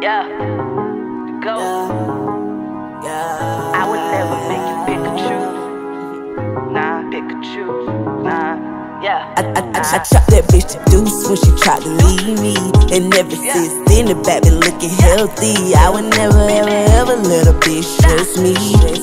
Yeah. Go. Yeah. yeah. I would never make you pick a choose. Nah, pick a choose. Nah. Yeah. I, I, I, I chopped that bitch to deuce when she tried to leave me. And ever since then, the back been looking healthy. I would never, ever, ever let a bitch stress me.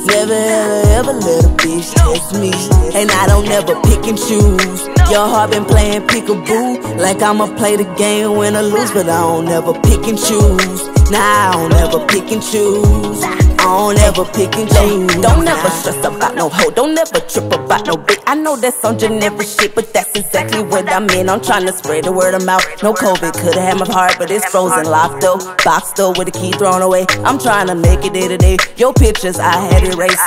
Never, ever, ever let a bitch test me. And I don't ever pick and choose. Your heart been playing peekaboo. Like I'ma play the game, win or lose. But I don't ever pick and choose. Nah, I don't ever pick and choose. Don't ever pick and choose. Don't ever stress about no hoe. Don't ever trip about no bitch. I know that's on generic shit, but that's exactly what I'm in. I'm trying to spread the word of mouth. No COVID could have had my heart, but it's frozen locked though. Boxed though with the key thrown away. I'm trying to make it day to day. Your pictures I had erased.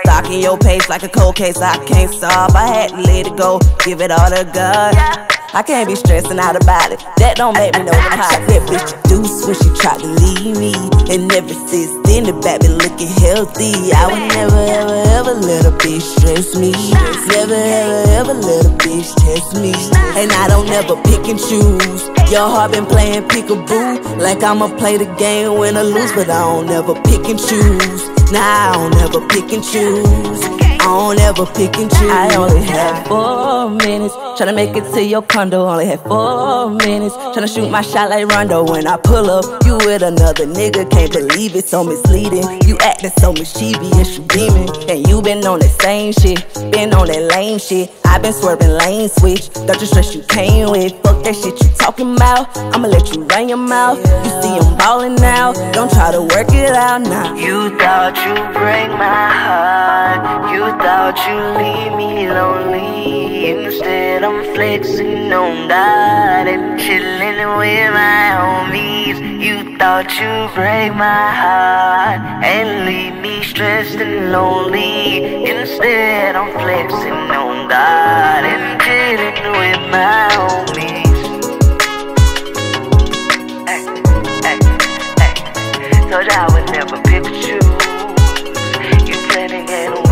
Stalking your page like a cold case I can't solve. I had to let it go, give it all to God. I can't be stressing out about it. That don't make me know the pot. That bitch deuce when she tried to leave me. And ever since then, the back been looking healthy. I would never, ever, ever let a bitch stress me. Never, ever, ever let a bitch test me. And I don't ever pick and choose. Your heart been playing peekaboo. Like I'ma play the game, win or lose. But I don't ever pick and choose. Nah, I don't ever pick and choose. I don't ever pick and choose. I only had four minutes. Tryna make it to your condo. Only had four minutes. Tryna shoot my shot like Rondo. When I pull up, you with another nigga. Can't believe it, so misleading. You acting so mischievous, you beaming. And you been on that same shit. Been on that lame shit. I been swerving lane switch. Don't you stress you came with. Fuck that shit you talking about. I'ma let you run your mouth. You see I'm ballin' now. Don't try to work it out now. You thought you break my heart. You thought you leave me lonely. Instead, I'm flexing on God and chilling with my homies. You thought you'd break my heart and leave me stressed and lonely. Instead, I'm flexing on God and chilling with my homies. Told you I would never pick you. You playing the game